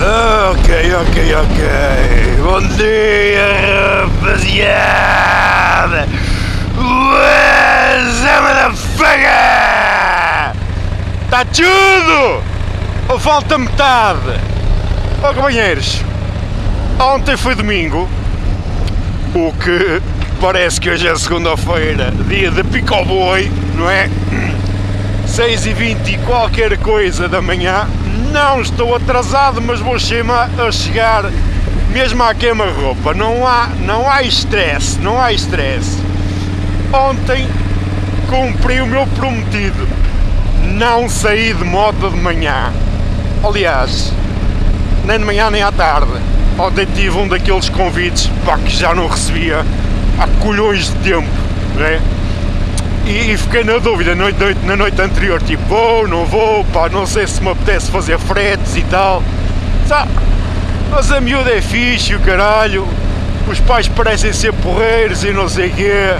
Ok, ok, ok. Bom dia, rapaziada. Zama da faga! Está tudo! Ou falta metade? Ó oh, companheiros, ontem foi domingo, o que parece que hoje é segunda-feira, dia de pico-boi, não é? 6 e 20 e qualquer coisa da manhã, não estou atrasado, mas vou chamar a chegar mesmo à queima-roupa. Não há, não há estresse, não há estresse. Ontem cumpri o meu prometido. Não saí de moto de manhã. Aliás, nem de manhã nem à tarde. Ontem tive um daqueles convites pá, que já não recebia há colhões de tempo. Né? E, e fiquei na dúvida na noite, na noite anterior, tipo, vou, não vou, pá, não sei se me apetece fazer fretes e tal. Sabe? Mas a miúda é fixe, o caralho, os pais parecem ser porreiros e não sei o quê.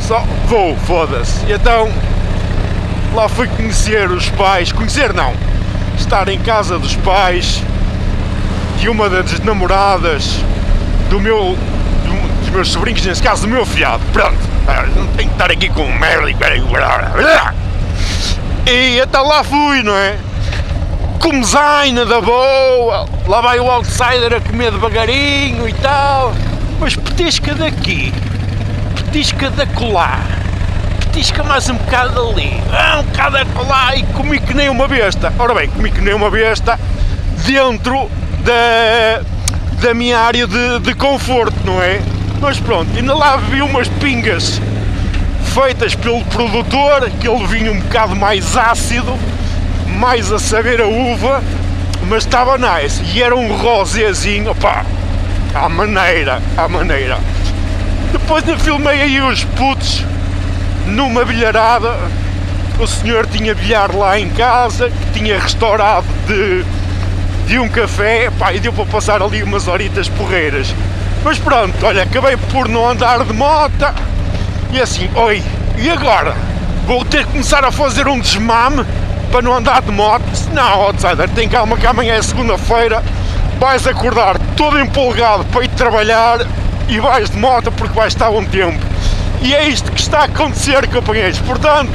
Só vou, foda-se. Então, lá fui conhecer os pais, conhecer não, estar em casa dos pais de uma das namoradas do meu, do, dos meus sobrinhos, nesse caso do meu filhado, pronto não tenho que estar aqui com merda e até lá fui, não é? Com zaina da boa, lá vai o outsider a comer devagarinho e tal, mas petisca daqui, petisca da colar, petisca mais um bocado ali, ah, um bocado a colar e comi que nem uma besta. Ora bem, comi que nem uma besta dentro da, da minha área de, de conforto, não é? Mas pronto, ainda lá vi umas pingas feitas pelo produtor, aquele vinho um bocado mais ácido, mais a saber a uva, mas estava nice. E era um rosézinho, pá, à maneira, à maneira. Depois eu filmei aí os putos numa bilharada. O senhor tinha bilhar lá em casa, que tinha restaurado de, de um café, pá, e deu para passar ali umas horitas porreiras. Mas pronto, olha, acabei por não andar de moto e assim, oi, e agora? Vou ter que começar a fazer um desmame para não andar de moto? Não, outsider, tem calma que amanhã é segunda-feira, vais acordar todo empolgado para ir trabalhar e vais de moto porque vais estar um tempo. E é isto que está a acontecer, companheiros. Portanto,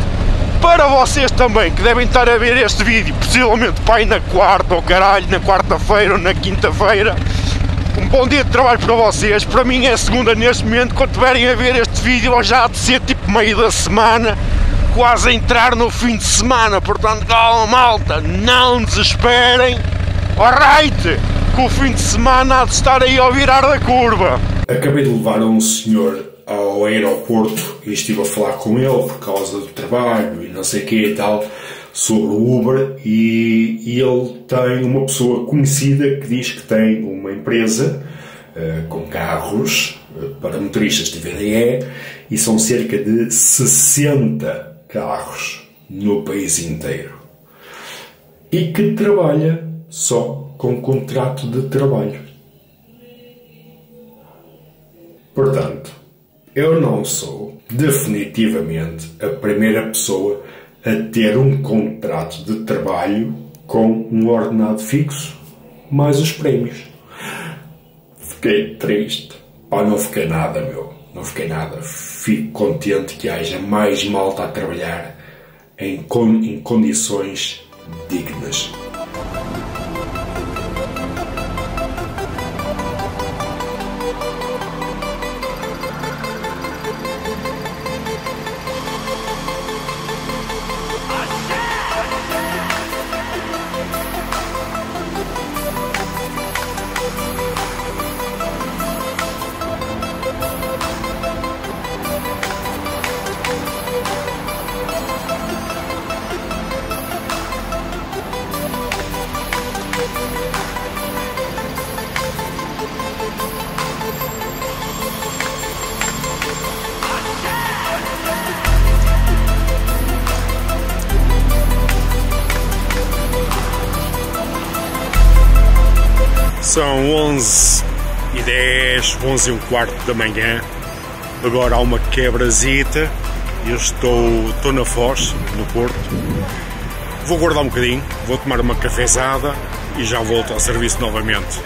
para vocês também que devem estar a ver este vídeo, possivelmente pai na quarta ou caralho, na quarta-feira ou na quinta-feira, um bom dia de trabalho para vocês. Para mim é segunda neste momento. Quando tiverem a ver este vídeo, já há de ser tipo meio da semana, quase a entrar no fim de semana. Portanto, calma, malta, não desesperem. Alright, que o fim de semana há de estar aí ao virar da curva. Acabei de levar um senhor ao aeroporto e estive a falar com ele por causa do trabalho e não sei o que e tal sobre o Uber e, e, ele tem uma pessoa conhecida que diz que tem uma empresa uh, com carros uh, para motoristas de VDE e são cerca de 60 carros no país inteiro e que trabalha só com contrato de trabalho. Portanto, eu não sou definitivamente a primeira pessoa a ter um contrato de trabalho com um ordenado fixo, mais os prémios. Fiquei triste. Pá, não fiquei nada, meu. Não fiquei nada. Fico contente que haja mais malta a trabalhar em, con em condições dignas. 11 e um quarto da manhã. Agora há uma quebrazita. Eu estou, estou na Foz, no Porto. Vou guardar um bocadinho, vou tomar uma cafezada e já volto ao serviço novamente.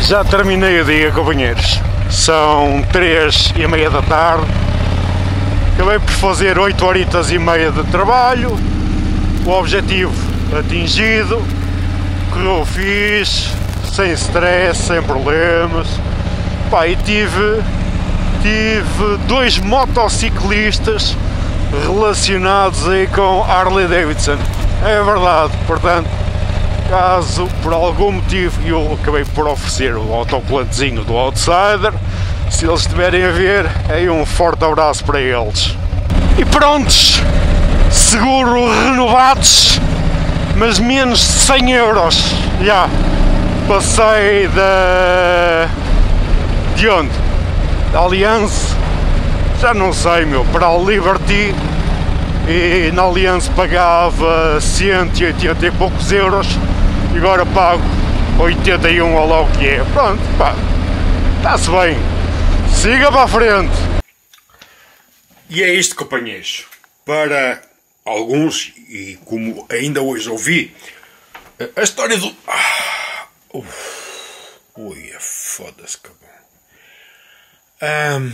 Já terminei o dia, companheiros. São três e meia da tarde. Acabei por fazer 8 horitas e meia de trabalho. O objetivo atingido. Correu fixe, sem stress, sem problemas. Pá, e tive, tive dois motociclistas relacionados aí com Harley Davidson. É verdade, portanto, caso por algum motivo eu acabei por oferecer o autocolantezinho do Outsider, se eles estiverem a ver, aí um forte abraço para eles. E prontos, seguro renovados, mas menos de 100 euros. Já, passei da. de onde? Da Aliança? Já não sei, meu, para a Liberty e na Aliança pagava 180 e poucos euros e agora pago 81 ou lá o que é. Pronto, pá, está-se bem. Siga para a frente. E é isto, companheiros. Para alguns, e como ainda hoje ouvi, a história do. Ah, uf, ui, foda-se, cabrão. Um,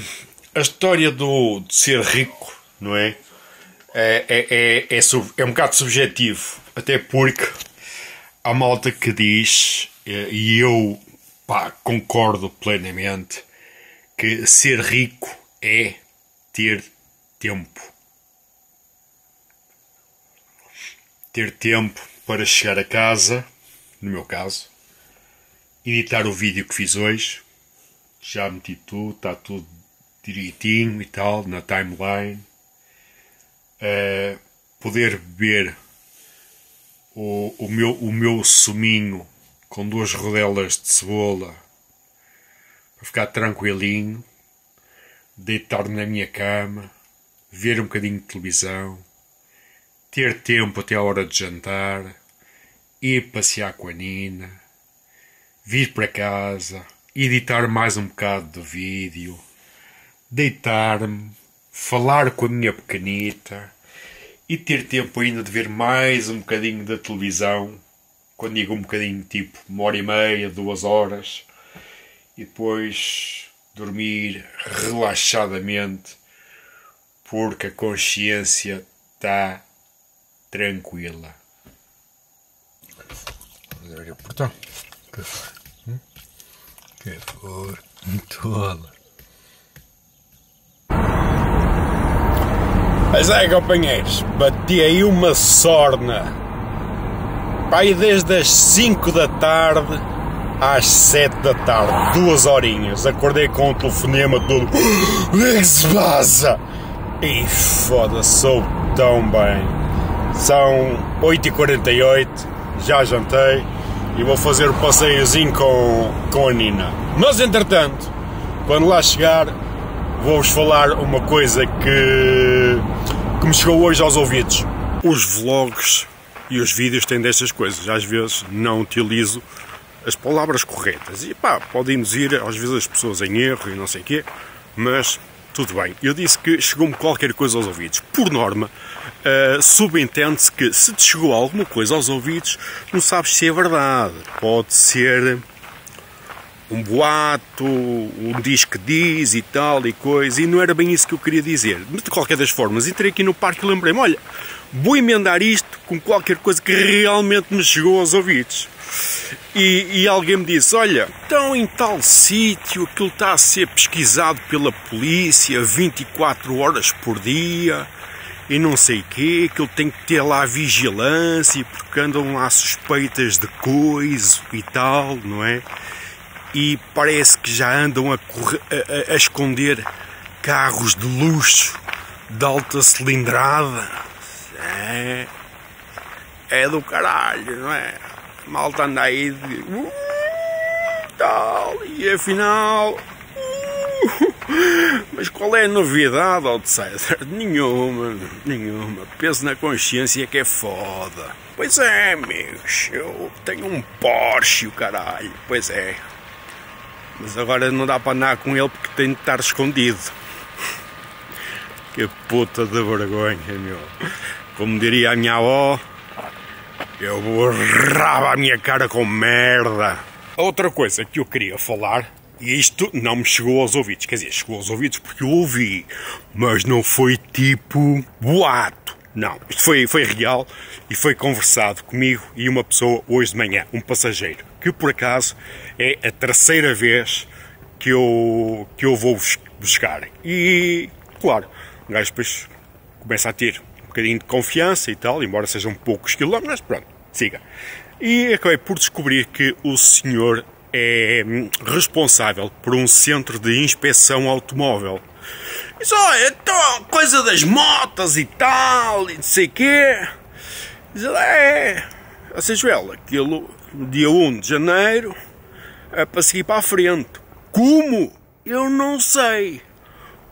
a história do, de ser rico, não é? É, é, é, é, sub, é um bocado subjetivo, até porque há malta que diz, e eu pá, concordo plenamente, que ser rico é ter tempo. Ter tempo para chegar a casa, no meu caso, editar o vídeo que fiz hoje. Já meti tudo, está tudo direitinho e tal, na timeline. Uh, poder beber o, o, meu, o meu suminho com duas rodelas de cebola para ficar tranquilinho, deitar-me na minha cama, ver um bocadinho de televisão, ter tempo até a hora de jantar, ir passear com a Nina, vir para casa, editar mais um bocado do vídeo, deitar-me, falar com a minha pequenita e ter tempo ainda de ver mais um bocadinho da televisão. Quando digo um bocadinho, tipo uma hora e meia, duas horas, e depois dormir relaxadamente, porque a consciência está tranquila. Olha o portão. Que for. Tola. Mas é, companheiros, bati aí uma sorna. Pai desde as 5 da tarde às 7 da tarde, duas horinhas. Acordei com o telefonema todo. O que é se passa? E foda-se, sou tão bem. São 8h48, já jantei e vou fazer o passeiozinho com, com a Nina. Mas entretanto, quando lá chegar, vou-vos falar uma coisa que, que me chegou hoje aos ouvidos. Os vlogs e os vídeos têm destas coisas. Às vezes não utilizo as palavras corretas. E pá, pode induzir às vezes as pessoas em erro e não sei o quê, mas tudo bem. Eu disse que chegou-me qualquer coisa aos ouvidos. Por norma, uh, subentende-se que se te chegou alguma coisa aos ouvidos, não sabes se é verdade. Pode ser um boato, um diz que diz e tal e coisa, e não era bem isso que eu queria dizer. De qualquer das formas, entrei aqui no parque e lembrei-me: olha, vou emendar isto com qualquer coisa que realmente me chegou aos ouvidos. E, e alguém me disse: Olha, estão em tal sítio, aquilo está a ser pesquisado pela polícia 24 horas por dia e não sei quê, que ele tem que ter lá vigilância porque andam lá suspeitas de coisa e tal, não é? E parece que já andam a, correr, a, a, a esconder carros de luxo de alta cilindrada. É, é do caralho, não é? malta anda aí de. Uh, tal, e afinal. Uh, mas qual é a novidade, outsider? Nenhuma, nenhuma. Peso na consciência que é foda. Pois é, amigos, eu tenho um Porsche, o caralho. Pois é. Mas agora não dá para andar com ele porque tem de estar escondido. Que puta de vergonha, meu. Como diria a minha avó, Eu borrava a minha cara com merda. Outra coisa que eu queria falar, e isto não me chegou aos ouvidos, quer dizer, chegou aos ouvidos porque eu ouvi, mas não foi tipo boato. Não, isto foi, foi real e foi conversado comigo e uma pessoa hoje de manhã, um passageiro, que por acaso é a terceira vez que eu, que eu vou buscar. E, claro, o gajo depois começa a ter um bocadinho de confiança e tal, embora sejam poucos quilómetros, pronto, siga. E acabei por descobrir que o senhor é hum, responsável por um centro de inspeção automóvel. Diz, olha, então, coisa das motas e tal, e não sei o quê. Diz, é, ou seja, aquilo, dia 1 de janeiro, é para seguir para a frente. Como? Eu não sei.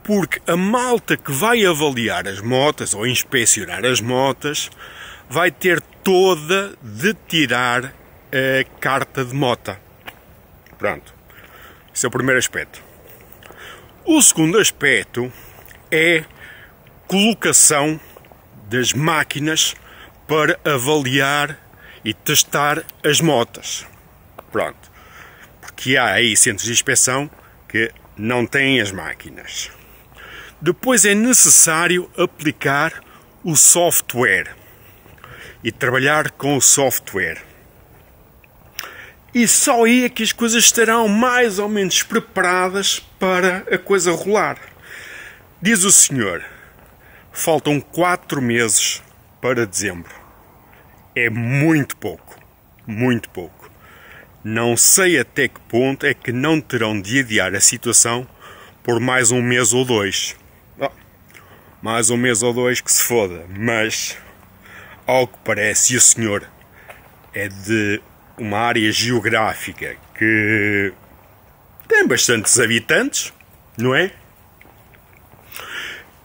Porque a malta que vai avaliar as motas ou inspecionar as motas vai ter toda de tirar a carta de mota. Pronto. Esse é o primeiro aspecto. O segundo aspecto é colocação das máquinas para avaliar e testar as motas. Pronto. Porque há aí centros de inspeção que não têm as máquinas. Depois é necessário aplicar o software e trabalhar com o software. E só aí é que as coisas estarão mais ou menos preparadas para a coisa rolar. Diz o senhor, faltam quatro meses para dezembro. É muito pouco, muito pouco. Não sei até que ponto é que não terão de adiar a situação por mais um mês ou dois. Oh, mais um mês ou dois que se foda, mas ao que parece, o senhor é de uma área geográfica que tem bastantes habitantes, não é?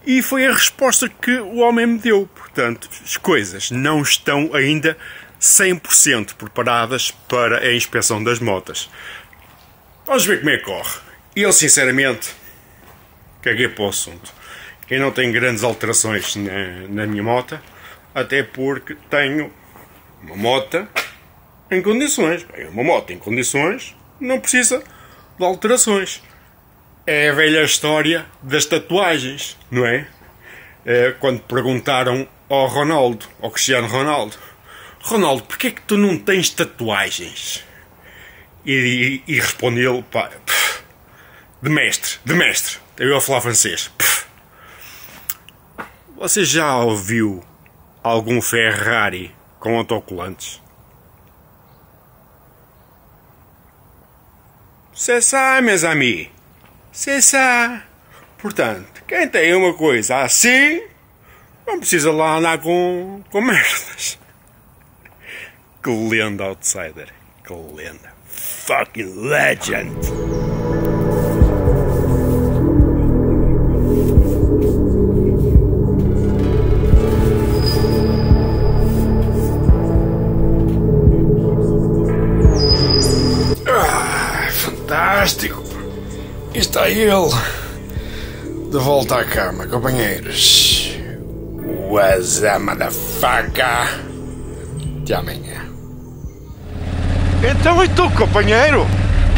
E foi a resposta que o homem me deu. Portanto, as coisas não estão ainda 100% preparadas para a inspeção das motas. Vamos ver como é que corre. Eu, sinceramente, caguei para o assunto. Eu não tenho grandes alterações na, na minha moto, até porque tenho uma moto em condições. Uma moto em condições não precisa de alterações. É a velha história das tatuagens, não é? é quando perguntaram ao Ronaldo, ao Cristiano Ronaldo, Ronaldo, porquê é que tu não tens tatuagens? E, e, e respondeu, pá, pff, de mestre, de mestre, eu a falar francês. Pff. Você já ouviu algum Ferrari com autocolantes? C'est ça, mes amis. C'est ça. Portanto, quem tem uma coisa assim, não precisa lá andar com, com merdas. Que lenda, outsider. Que lenda. Fucking legend. Ele de volta à cama, companheiros. What's up, motherfucker? Até amanhã. Então e tu, companheiro?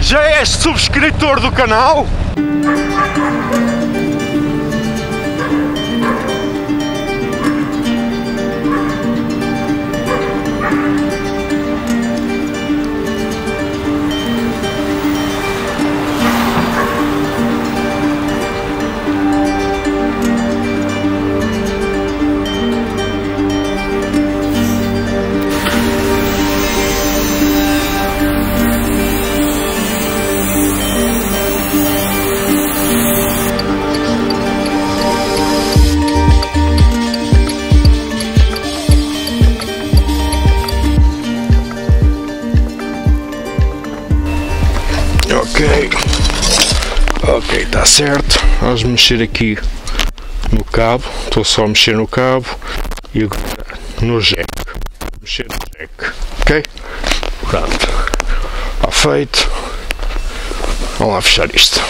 Já és subscritor do canal? Mexer aqui no cabo. Estou só a mexer no cabo e agora no jack. Mexer no jack. Ok? Pronto. Está feito. Vamos lá fechar isto.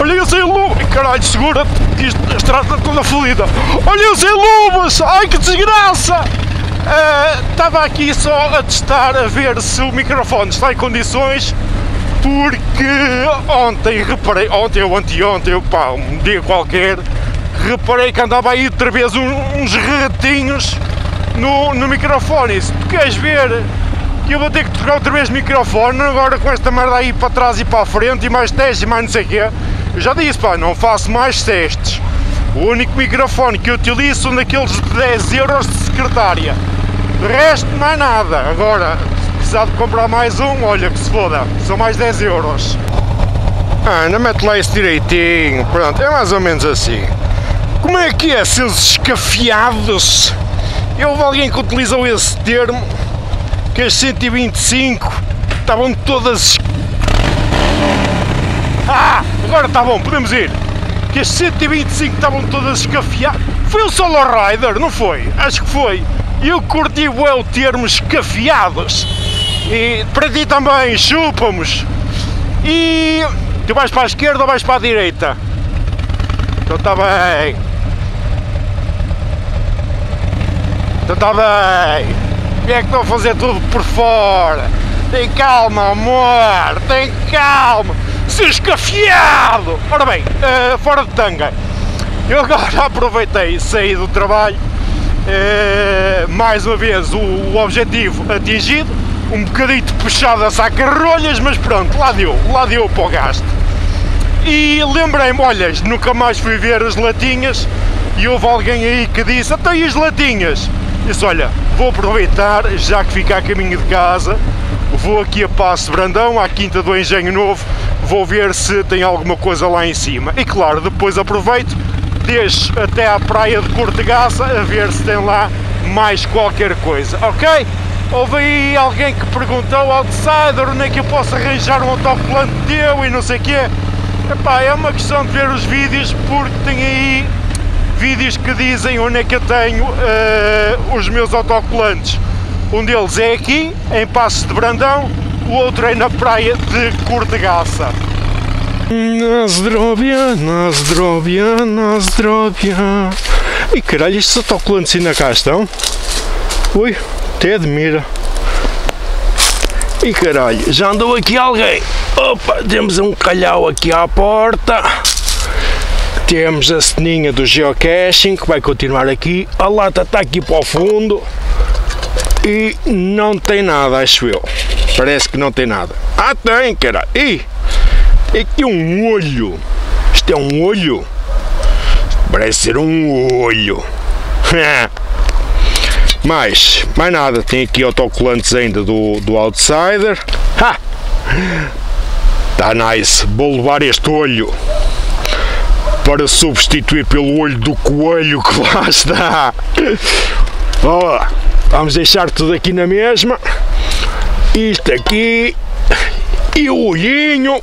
Olha esse luz! caralho, segura-te, isto- estrada toda fodida. Olha os luvas, ai que desgraça! Estava aqui só a testar, a ver se o microfone está em condições, porque ontem reparei, ontem ou anteontem, pá, um dia qualquer, reparei que andava aí outra vez um- uns ratinhos no, no microfone. Se tu queres ver que eu vou ter que trocar outra vez de microfone, agora com esta merda aí para trás e para a frente, e mais testes e mais não sei o quê, eu já disse, pá, não faço mais testes. O único microfone que eu utilizo são daqueles de 10 euros de secretária. De resto, mais nada. Agora, se precisar de comprar mais um, olha que se foda, são mais 10 euros. Ah, não mete lá isso direitinho, pronto, é mais ou menos assim. Como é que é, seus escafiados? Eu houve alguém que utilizou esse termo, que as 125 estavam todas. Ah, agora está bom, podemos ir. Que as 125 estavam todas escafiadas. Foi o Solo Rider, não foi? Acho que foi. Eu curti o termo escafiados. E para ti também, chupamos. E tu vais para a esquerda ou vais para a direita? Então está bem. Então está bem. E é que estou a fazer tudo por fora. Tem calma, amor. Tem calma. Se escafiado. Ora bem, eh, fora de tanga. Eu agora aproveitei, saí do trabalho. Eh, mais uma vez o, o objetivo atingido. Um bocadito puxado a saca-rolhas, mas pronto, lá deu. Lá deu para o gasto. E lembrei-me, olha, nunca mais fui ver as latinhas e houve alguém aí que disse, até e as latinhas? Disse, olha, vou aproveitar, já que fica a caminho de casa, vou aqui a Passo Brandão, à Quinta do Engenho Novo, vou ver se tem alguma coisa lá em cima. E claro, depois aproveito, até à praia de Cortegaça a ver se tem lá mais qualquer coisa, ok? Houve aí alguém que perguntou, Outsider, onde é que eu posso arranjar um autocolante teu e não sei o quê. Epá, é uma questão de ver os vídeos porque tem aí vídeos que dizem onde é que eu tenho eh, os meus autocolantes. Um deles é aqui, em Passos de Brandão, o outro é na praia de Cortegaça. Na Zdróbia, na Zdróbia, na Zdróbia. E caralho, estes autocolantes ainda cá estão? Ui, até admira. E caralho, já andou aqui alguém. Opa, temos um calhau aqui à porta. Temos a ceninha do geocaching que vai continuar aqui. A lata está aqui para o fundo. E não tem nada, acho eu. Parece que não tem nada. Ah, tem, caralho. Ih, é aqui um olho. Isto é um olho? Parece ser um olho. Mais, mais nada, tem aqui autocolantes ainda do, do Outsider. Ha! Tá nice, vou levar este olho para substituir pelo olho do coelho que lá está. Vamos deixar tudo aqui na mesma. Isto aqui e o olhinho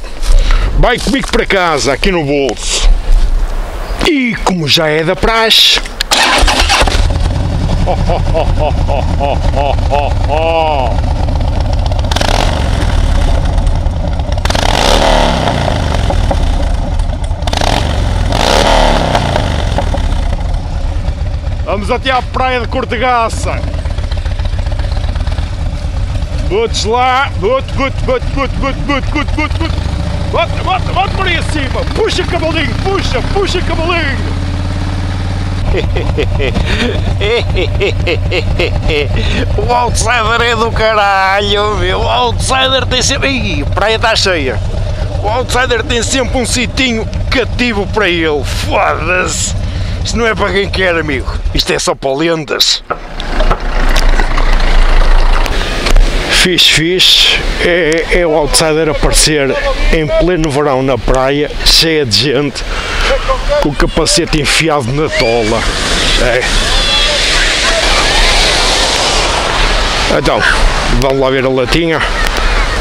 vai comigo para casa, aqui no bolso. E como já é da praxe, Vamos até à praia de Cortegaça. Botes lá, bote, bote, bote, bote, bote, bote, bote, bote. Bota, bota, bota por aí acima. Puxa cavalinho, puxa, puxa cavalinho. o outsider é do caralho, meu. O outsider tem sempre. Ih, a praia está cheia. O outsider tem sempre um sitinho cativo para ele. Foda-se. Isto não é para quem quer, amigo. Isto é só para lendas. Fixe, fixe. É, é o outsider aparecer em pleno verão na praia, cheia de gente, com o capacete enfiado na tola. É. Então, vamos lá ver a latinha.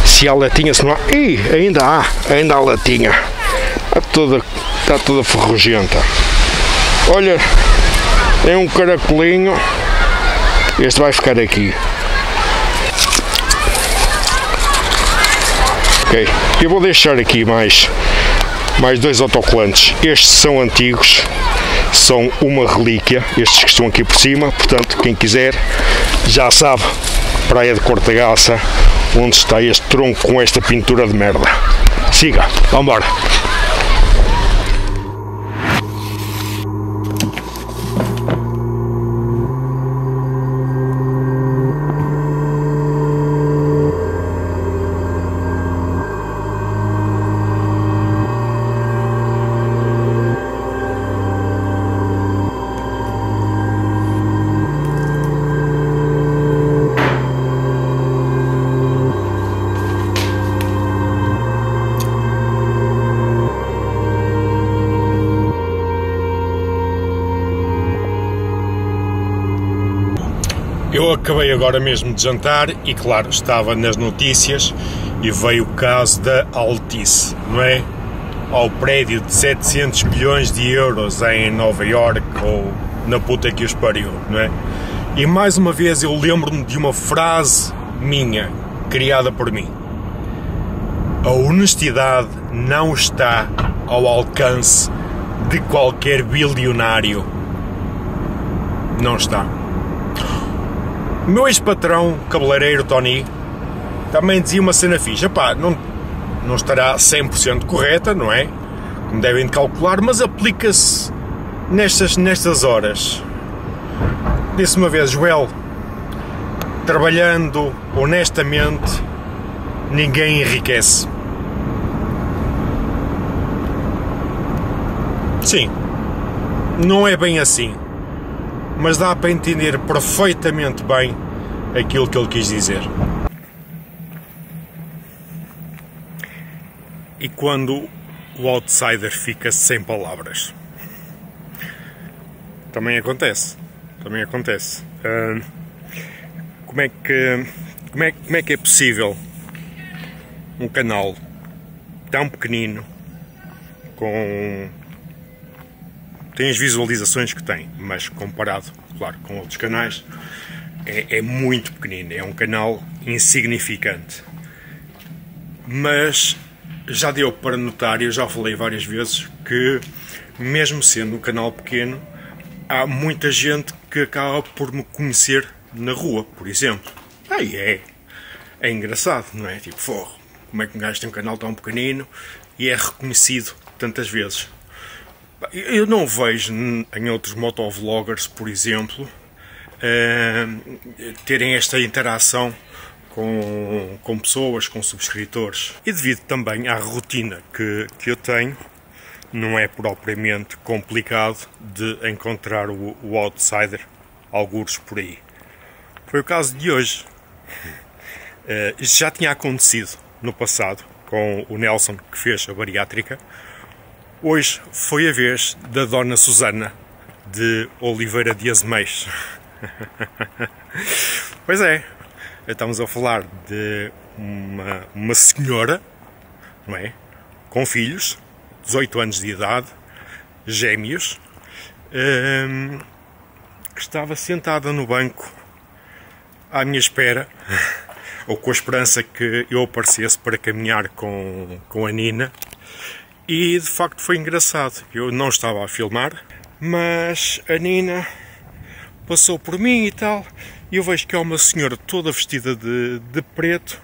Se há latinha, se não há. Ih, ainda há, ainda há latinha. Está toda, está toda ferrugenta. Olha, tem um caracolinho. Este vai ficar aqui. Ok, eu vou deixar aqui mais mais dois autocolantes. Estes são antigos, são uma relíquia, estes que estão aqui por cima, portanto, quem quiser já sabe, Praia de Cortagaça, onde está este tronco com esta pintura de merda. Siga, vamos embora. Acabei agora mesmo de jantar e, claro, estava nas notícias e veio o caso da Altice, não é? Ao prédio de 700 milhões de euros em Nova York ou na puta que os pariu, não é? E mais uma vez eu lembro-me de uma frase minha, criada por mim. A honestidade não está ao alcance de qualquer bilionário. Não está. O meu ex-patrão, cabeleireiro Tony, também dizia uma cena fixa. Pá, não, não estará 100% correta, não é? Como devem calcular, mas aplica-se nestas, nestas horas. Disse uma vez, Joel, trabalhando honestamente, ninguém enriquece. Sim, não é bem assim mas dá para entender perfeitamente bem aquilo que ele quis dizer. E quando o outsider fica sem palavras? Também acontece. Também acontece. Uh, como é que como é, como é que é possível um canal tão pequenino com tem as visualizações que tem, mas comparado, claro, com outros canais, é, é muito pequenino, é um canal insignificante. Mas já deu para notar, eu já falei várias vezes, que mesmo sendo um canal pequeno, há muita gente que acaba por me conhecer na rua, por exemplo. Aí é, é engraçado, não é? Tipo, forro, como é que um gajo tem um canal tão pequenino e é reconhecido tantas vezes? Eu não vejo em outros motovloggers, por exemplo, eh, terem esta interação com, com pessoas, com subscritores. E devido também à rotina que, que eu tenho, não é propriamente complicado de encontrar o, o outsider, alguns por aí. Foi o caso de hoje. Uh, já tinha acontecido no passado com o Nelson que fez a bariátrica Hoje foi a vez da Dona Susana de Oliveira de Azemeix. pois é, estamos a falar de uma, uma senhora, não é? Com filhos, 18 anos de idade, gêmeos, hum, que estava sentada no banco à minha espera, ou com a esperança que eu aparecesse para caminhar com, com a Nina e de facto foi engraçado. Eu não estava a filmar, mas a Nina passou por mim e tal. E eu vejo que é uma senhora toda vestida de, de preto,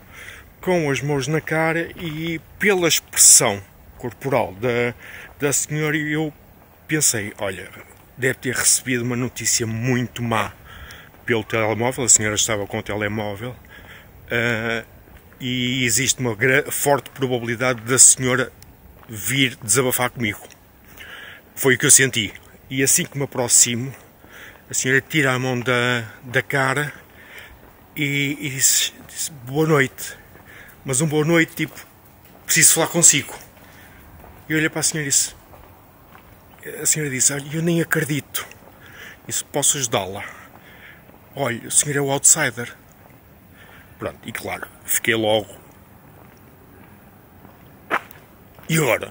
com as mãos na cara e pela expressão corporal da, da senhora, eu pensei: olha, deve ter recebido uma notícia muito má pelo telemóvel. A senhora estava com o telemóvel. Uh, e existe uma forte probabilidade da senhora vir desabafar comigo. Foi o que eu senti. E assim que me aproximo, a senhora tira a mão da, da cara e, e disse, disse, boa noite. Mas um boa noite, tipo, preciso falar consigo. E eu para a senhora e disse, a senhora disse, eu nem acredito. Isso posso ajudá-la. Olha, o senhor é o outsider. Pronto, e claro, fiquei logo e agora?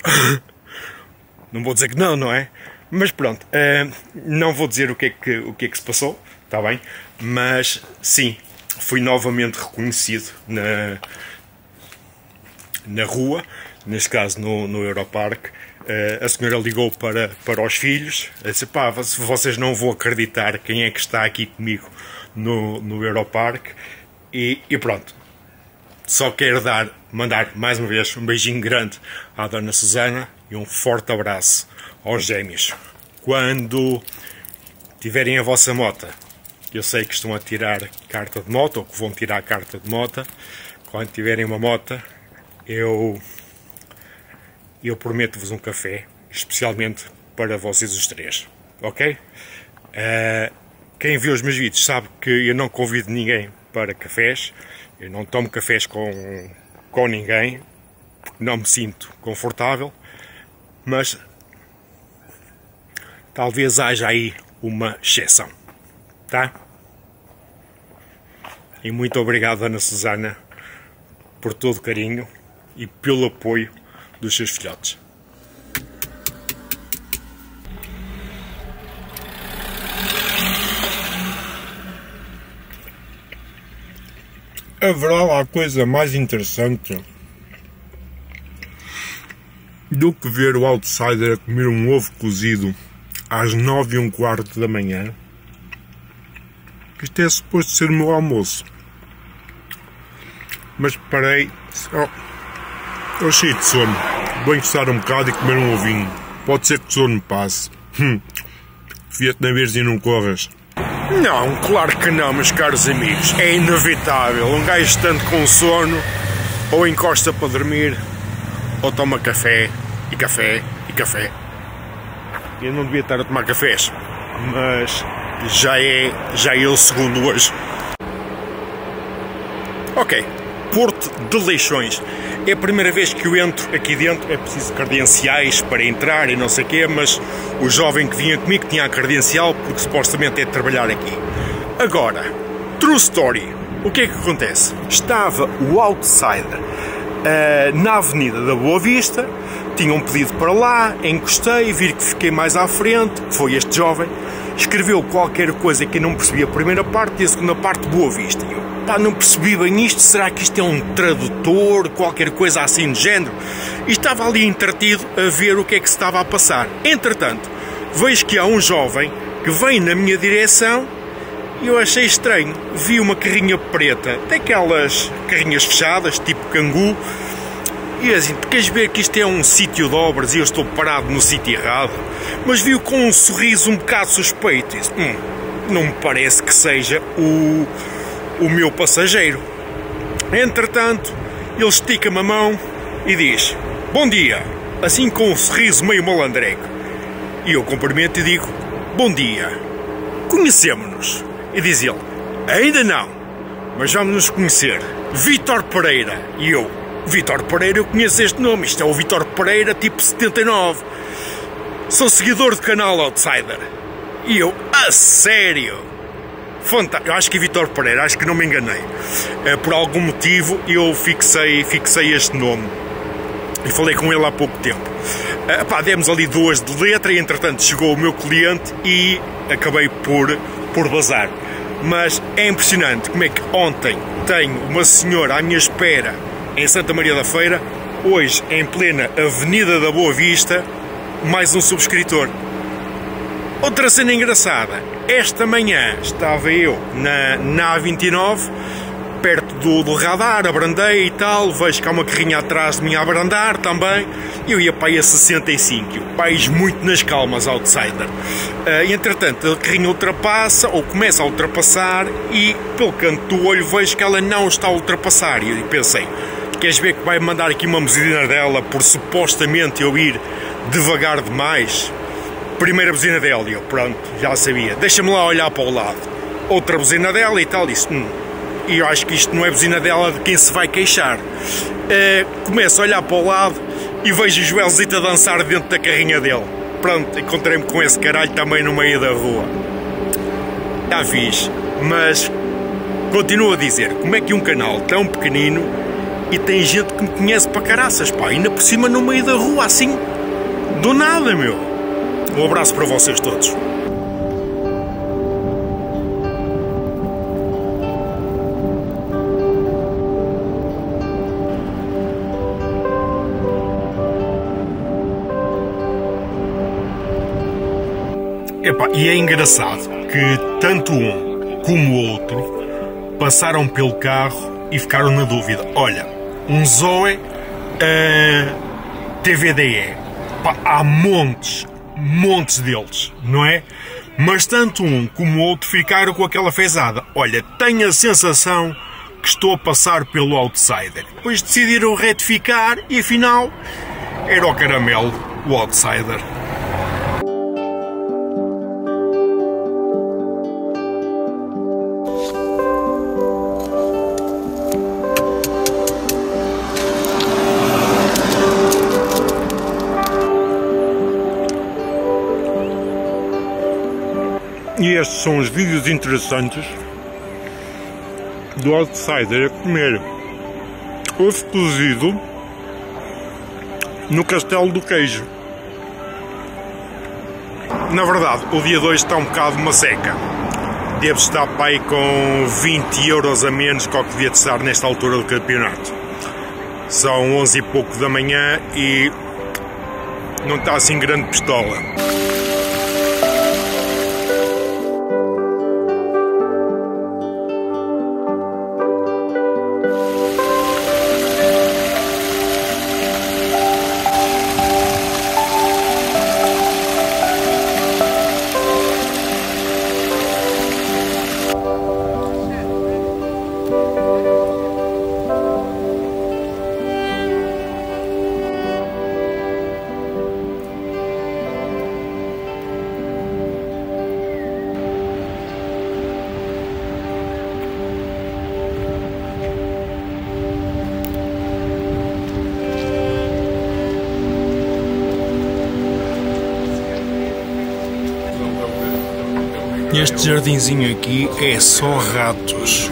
Não vou dizer que não, não é? Mas pronto, uh, não vou dizer o que, é que, o que é que se passou, está bem? Mas sim, fui novamente reconhecido na, na rua, neste caso no, no Europark, Uh, a senhora ligou para, para os filhos, disse, pá, vocês não vão acreditar quem é que está aqui comigo no, no Europark, e, e pronto. Só quero dar, mandar mais uma vez um beijinho grande à Dona Susana e um forte abraço aos gêmeos. Quando tiverem a vossa moto, eu sei que estão a tirar carta de moto, ou que vão tirar carta de moto, quando tiverem uma moto, eu eu prometo-vos um café, especialmente para vocês os três, ok? Uh, quem viu os meus vídeos sabe que eu não convido ninguém para cafés, eu não tomo cafés com, com ninguém, não me sinto confortável, mas talvez haja aí uma exceção, tá? E muito obrigado, Ana Susana, por todo o carinho e pelo apoio dos seus filhotes. Haverá lá coisa mais interessante do que ver o outsider a comer um ovo cozido às nove e um quarto da manhã? Isto é suposto ser o meu almoço. Mas parei. Oh, cheio de sono. Vou encostar um bocado e comer um ovinho. Pode ser que o sono me passe. Hum. Fia-te na vez e não corras. Não, claro que não, meus caros amigos. É inevitável. Um gajo estando com sono, ou encosta para dormir, ou toma café, e café, e café. Eu não devia estar a tomar cafés, mas já é, já é o segundo hoje. Ok, Porto de Leixões. É a primeira vez que eu entro aqui dentro, é preciso credenciais para entrar e não sei o quê, mas o jovem que vinha comigo tinha a credencial porque supostamente é de trabalhar aqui. Agora, true story. O que é que acontece? Estava o outsider uh, na Avenida da Boa Vista, tinham pedido para lá, encostei, vi que fiquei mais à frente, foi este jovem, escreveu qualquer coisa que eu não percebi a primeira parte e a segunda parte Boa Vista. Pá, não percebi bem isto, será que isto é um tradutor, qualquer coisa assim de género? E estava ali entretido a ver o que é que se estava a passar. Entretanto, vejo que há um jovem que vem na minha direção e eu achei estranho. Vi uma carrinha preta, daquelas carrinhas fechadas, tipo cangu, e assim, tu queres ver que isto é um sítio de obras e eu estou parado no sítio errado? Mas viu com um sorriso um bocado suspeito. Disse, hum, não me parece que seja o, o meu passageiro. Entretanto, ele estica-me a mão e diz: Bom dia, assim com um sorriso meio malandreco. E eu cumprimento e digo: Bom dia, conhecemos-nos. E diz ele: Ainda não, mas vamos nos conhecer. Vitor Pereira. E eu: Vitor Pereira, eu conheço este nome. Isto é o Vitor Pereira, tipo 79. Sou seguidor do canal Outsider. E eu: A sério? Fantástico. Eu acho que é Vitor Pereira, acho que não me enganei. Eh, por algum motivo eu fixei, fixei este nome e falei com ele há pouco tempo. Uh, pá, demos ali duas de letra e entretanto chegou o meu cliente e acabei por, por bazar. Mas é impressionante como é que ontem tenho uma senhora à minha espera em Santa Maria da Feira, hoje em plena Avenida da Boa Vista, mais um subscritor. Outra cena engraçada, esta manhã estava eu na, na A29, perto do, do radar, abrandei e tal, vejo que há uma carrinha atrás de mim a abrandar também, eu ia para aí a 65, o país muito nas calmas, outsider. Uh, entretanto, a carrinha ultrapassa, ou começa a ultrapassar, e pelo canto do olho vejo que ela não está a ultrapassar, e eu pensei, queres ver que vai mandar aqui uma buzina dela por supostamente eu ir devagar demais? Primeira buzina dela, e eu, pronto, já sabia. Deixa-me lá olhar para o lado. Outra buzina dela e tal, disse, hum, e eu acho que isto não é buzina dela de quem se vai queixar. Uh, começo a olhar para o lado e vejo o Joelzito a dançar dentro da carrinha dele. Pronto, encontrei-me com esse caralho também no meio da rua. Já fiz, mas continuo a dizer, como é que um canal tão pequenino e tem gente que me conhece para caraças, pá, ainda por cima no meio da rua, assim, do nada, meu. Um abraço para vocês todos. Epá, e é engraçado que tanto um como o outro passaram pelo carro e ficaram na dúvida. Olha, um Zoe uh, TVDE. Pá, há montes, montes deles, não é? Mas tanto um como o outro ficaram com aquela fezada. Olha, tenho a sensação que estou a passar pelo outsider. Depois decidiram retificar e afinal era o caramelo, o outsider. E estes são os vídeos interessantes do outsider a comer ovo cozido no castelo do queijo. Na verdade, o dia 2 está um bocado uma seca. Devo estar aí com 20 euros a menos que o que devia estar nesta altura do campeonato. São 11 e pouco da manhã e não está assim grande pistola. Este jardinzinho aqui é só ratos.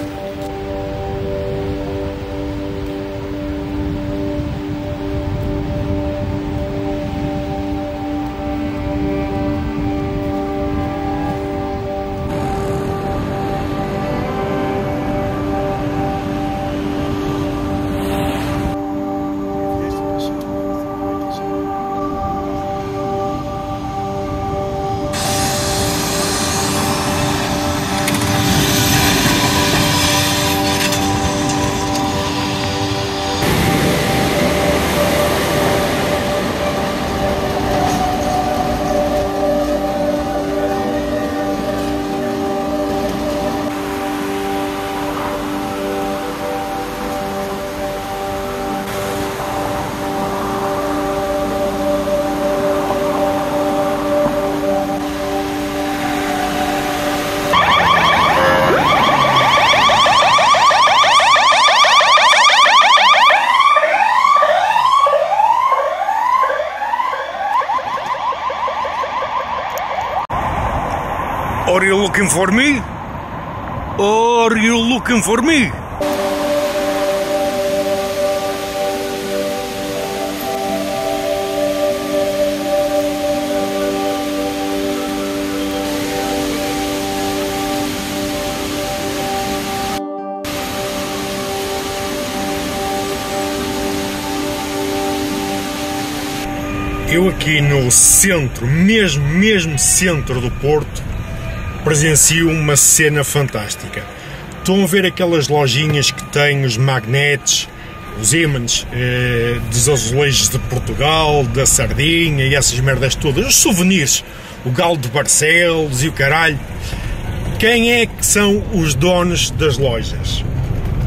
Looking for me? Are you looking for me? Eu aqui no centro, mesmo, mesmo centro do Porto, presencio uma cena fantástica. Estão a ver aquelas lojinhas que têm os magnetes, os ímãs eh, dos azulejos de Portugal, da Sardinha e essas merdas todas, os souvenirs, o galo de Barcelos e o caralho. Quem é que são os donos das lojas?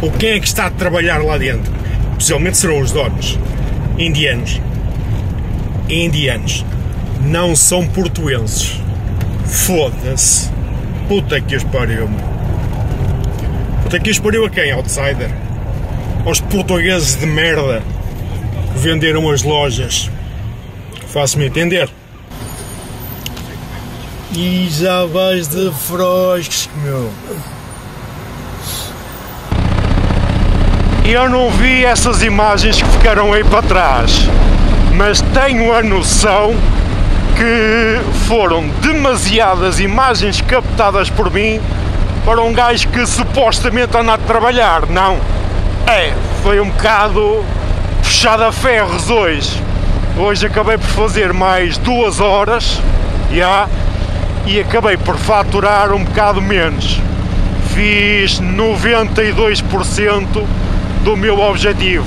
Ou quem é que está a trabalhar lá dentro? Possivelmente serão os donos. Indianos indianos, não são portuenses. Foda-se. Puta que os pariu, Puta que os pariu a quem, outsider? Aos portugueses de merda que venderam as lojas. Faço-me entender. E já vais de frosques, meu. Eu não vi essas imagens que ficaram aí para trás mas tenho a noção que foram demasiadas imagens captadas por mim para um gajo que supostamente anda a trabalhar. Não. É, foi um bocado fechado a ferros hoje. Hoje acabei por fazer mais duas horas, já, e acabei por faturar um bocado menos. Fiz 92% do meu objetivo.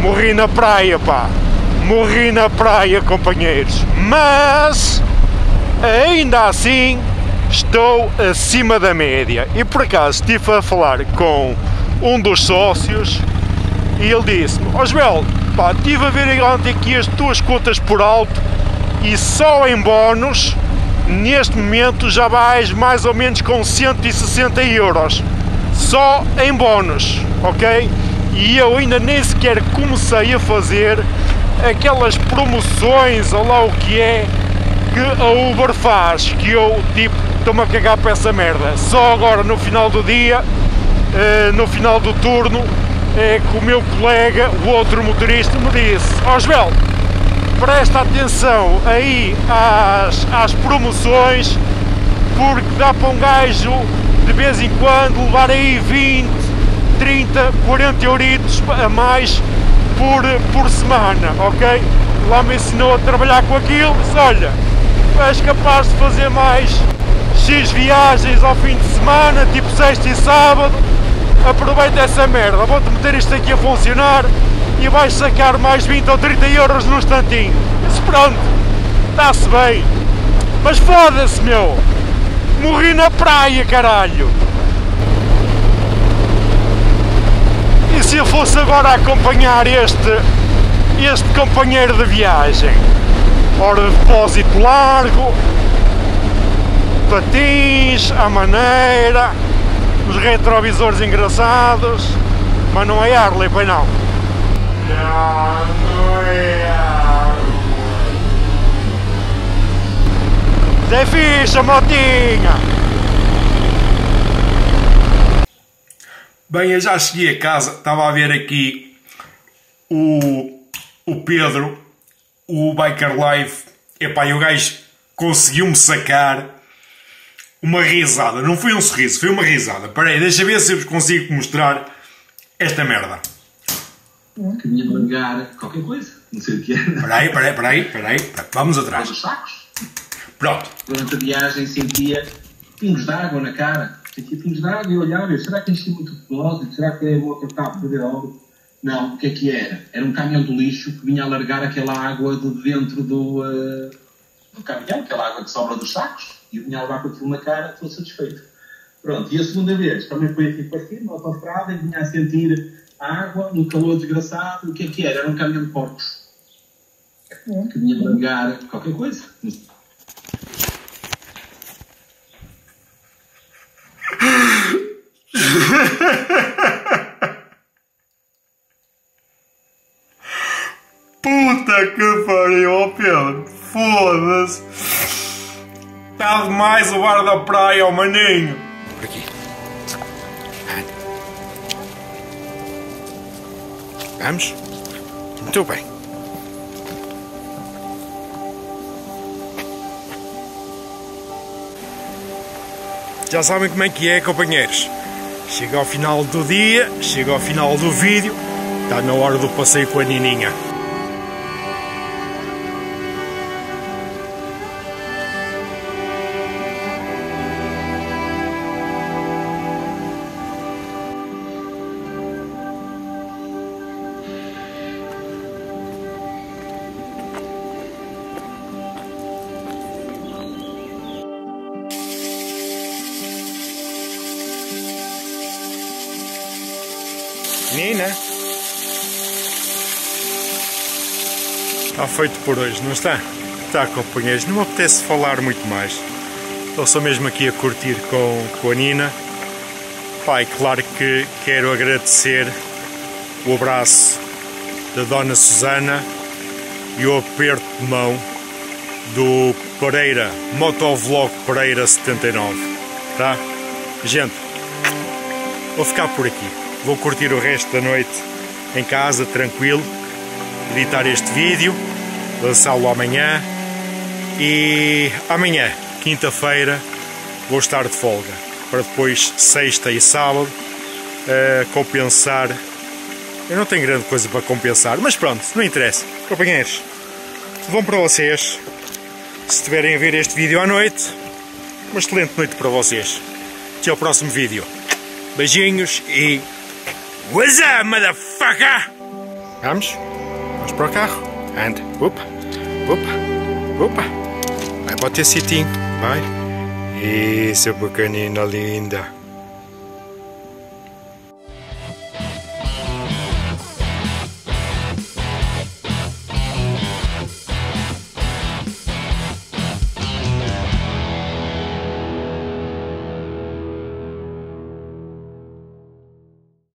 Morri na praia, pá. Morri na praia, companheiros. Mas ainda assim estou acima da média. E por acaso estive a falar com um dos sócios e ele disse-me: Oswell, pá, estive a ver ontem aqui as tuas contas por alto e só em bónus neste momento já vais mais ou menos com 160 euros só em bónus, ok? E eu ainda nem sequer comecei a fazer aquelas promoções ou lá o que é que a Uber faz, que eu tipo estou-me a cagar para essa merda. Só agora no final do dia, eh, no final do turno, é que o meu colega, o outro motorista, me disse: Oswell, presta atenção aí às, às promoções, porque dá para um gajo de vez em quando levar aí 20, 30, 40 euritos a mais por, por semana, ok? Lá me ensinou a trabalhar com aquilo, disse, olha, és capaz de fazer mais X viagens ao fim de semana, tipo sexta e sábado, aproveita essa merda, vou-te meter isto aqui a funcionar e vais sacar mais 20 ou 30 euros num instantinho. Mas pronto, está-se bem. Mas foda-se, meu! Morri na praia, caralho! Se eu fosse agora acompanhar este, este companheiro de viagem? Ora, depósito largo, patins, à maneira, os retrovisores engraçados, mas não é Harley, pois não. Não, é Harley. É fixe motinha. Bem, eu já cheguei a casa, estava a ver aqui o, o Pedro, o Biker Life. Epá, e o gajo conseguiu-me sacar uma risada. Não foi um sorriso, foi uma risada. Peraí, deixa ver se eu vos consigo mostrar esta merda. Que vinha largar qualquer coisa, não sei o que era. Peraí, peraí, peraí, peraí. Vamos atrás. Os sacos. Pronto. Durante a viagem sentia pingos de água na cara. De água e olhava, será que enchi muito depósito? Será que é o outro cabo de perder óleo? Não, o que é que era? Era um caminhão do lixo que vinha a largar aquela água de dentro do, uh, do caminhão, aquela água que sobra dos sacos, e eu vinha a levar com aquilo na cara, estou satisfeito. Pronto, e a segunda vez também foi aqui para cima, na autostrada, e vinha a sentir a água, um calor desgraçado, o que é que era? Era um caminhão de porcos. Que vinha a largar qualquer coisa. Puta que pariu, ó Pedro. Foda-se. Está demais o bar da praia, ó maninho. Por aqui. Vamos? Muito bem. Já sabem como é que é, companheiros. Chega ao final do dia, chega ao final do vídeo, está na hora do passeio com a Nininha. Feito por hoje, não está? Está, companheiros. Não me apetece falar muito mais. Estou só mesmo aqui a curtir com, com a Nina. Pai, claro que quero agradecer o abraço da Dona Susana e o aperto de mão do Pereira, Motovlog Pereira 79. Tá? Gente, vou ficar por aqui. Vou curtir o resto da noite em casa, tranquilo, editar este vídeo, lançá-lo amanhã e amanhã, quinta-feira, vou estar de folga para depois sexta e sábado uh, compensar. Eu não tenho grande coisa para compensar, mas pronto, não interessa. Companheiros, vão para vocês. Se estiverem a ver este vídeo à noite, uma excelente noite para vocês. Até ao próximo vídeo. Beijinhos e... What's up, motherfucker? Vamos? Vamos para o carro. And, opa, opa, opa. Vai para o teu sitinho, vai. Isso, pequenina linda.